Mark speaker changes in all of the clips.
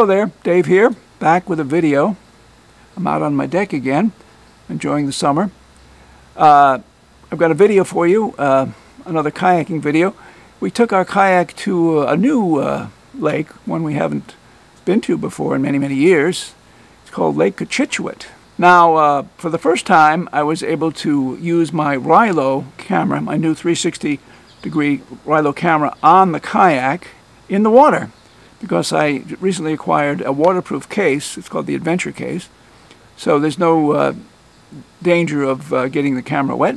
Speaker 1: Hello there, Dave here, back with a video. I'm out on my deck again, enjoying the summer. Uh, I've got a video for you, uh, another kayaking video. We took our kayak to a new uh, lake, one we haven't been to before in many, many years. It's called Lake Cochituate. Now, uh, for the first time, I was able to use my Rylo camera, my new 360 degree Rylo camera, on the kayak in the water because I recently acquired a waterproof case. It's called the Adventure Case. So there's no uh, danger of uh, getting the camera wet.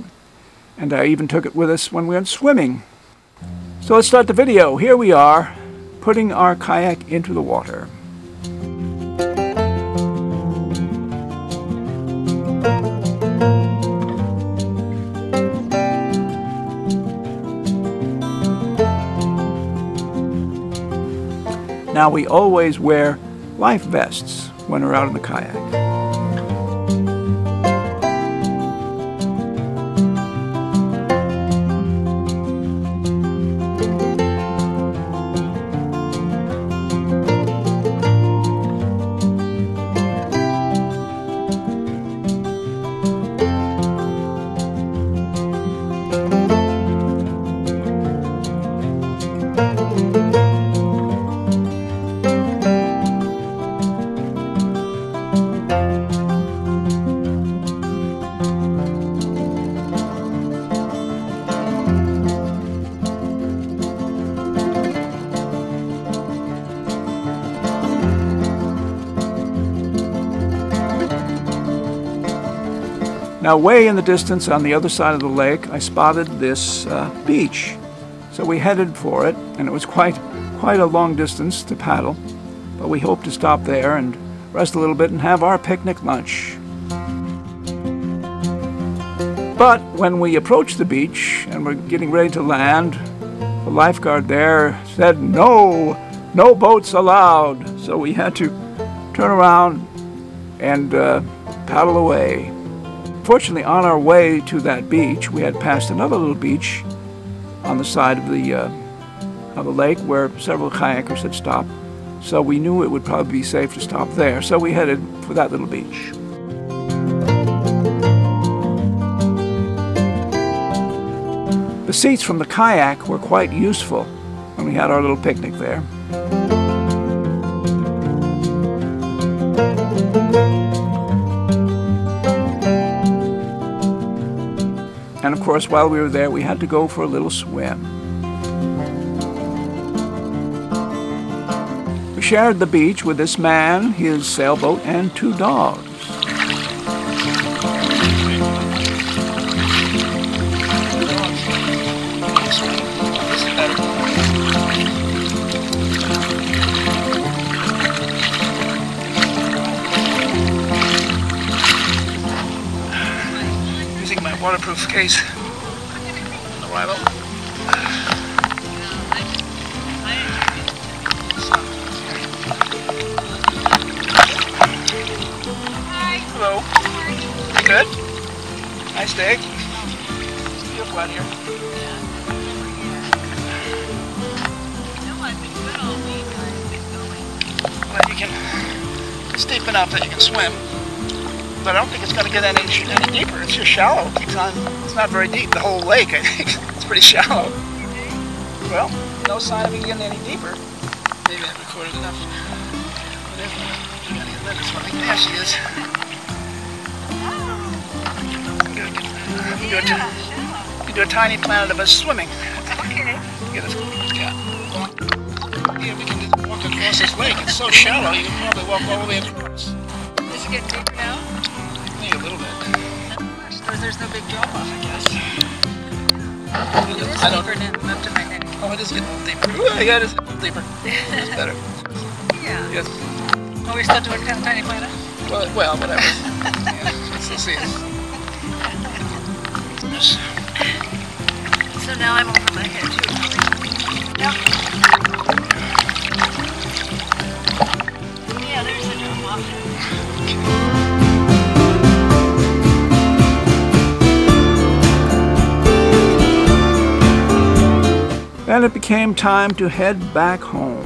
Speaker 1: And I even took it with us when we went swimming. So let's start the video. Here we are, putting our kayak into the water. Now we always wear life vests when we're out in the kayak. Now, way in the distance on the other side of the lake, I spotted this uh, beach. So we headed for it, and it was quite, quite a long distance to paddle. But we hoped to stop there and rest a little bit and have our picnic lunch. But when we approached the beach and were getting ready to land, the lifeguard there said, no, no boats allowed. So we had to turn around and uh, paddle away. Fortunately, on our way to that beach, we had passed another little beach on the side of the, uh, of the lake where several kayakers had stopped. So we knew it would probably be safe to stop there. So we headed for that little beach. The seats from the kayak were quite useful when we had our little picnic there. And of course, while we were there, we had to go for a little swim. We shared the beach with this man, his sailboat, and two dogs. Waterproof case. Arrival. Hello. You good? Nice day. Beautiful out here. Well, you can, it's deep enough that you can swim but I don't think it's going to get any any deeper. It's just shallow. It keeps on. It's not very deep. The whole lake, I think, it's pretty shallow. Well, no sign of it getting any deeper. Maybe I've recorded enough. Whatever. You gotta get better swimming. There she is. Oh. You can, do a, do a tiny planet of us swimming.
Speaker 2: Okay.
Speaker 1: Get us, yeah. Yeah, we can just walk across this lake. It's so shallow, you can probably walk all the way across.
Speaker 2: Is it getting deeper now? There's no big drop off, I guess.
Speaker 1: It
Speaker 2: is
Speaker 1: I don't,
Speaker 2: deeper now, up to my neck.
Speaker 1: oh, it is getting a little deeper. Ooh, yeah, it is a little deeper. It's better.
Speaker 2: Yeah.
Speaker 1: Yes.
Speaker 2: Oh, we're still doing kind of tiny planet?
Speaker 1: Well, well, whatever. yeah, let's, let's see.
Speaker 2: So now I'm over my head too. Yep.
Speaker 1: Then it became time to head back home.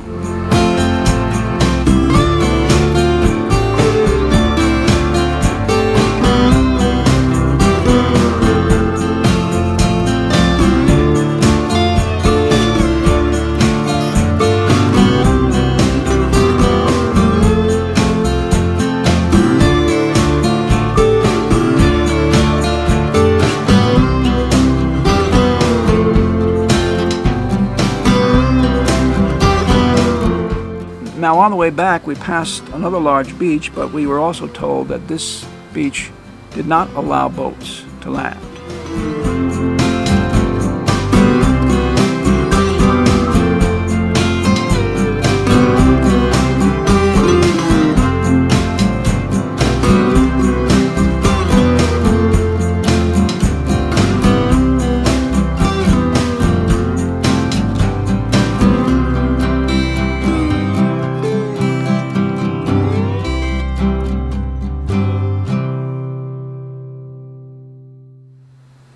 Speaker 1: Now on the way back we passed another large beach, but we were also told that this beach did not allow boats to land.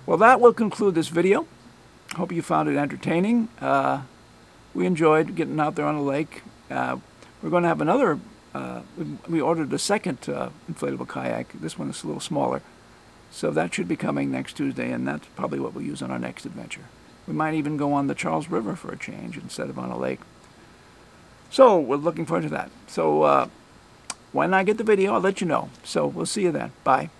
Speaker 1: Well, that will conclude this video. Hope you found it entertaining. Uh, we enjoyed getting out there on the lake. Uh, we're going to have another, uh, we, ordered a second uh, inflatable kayak. This one is a little smaller. So that should be coming next Tuesday, and that's probably what we'll use on our next adventure. We might even go on the Charles River for a change instead of on a lake. So we're looking forward to that. So uh, when I get the video, I'll let you know. So we'll see you then. Bye.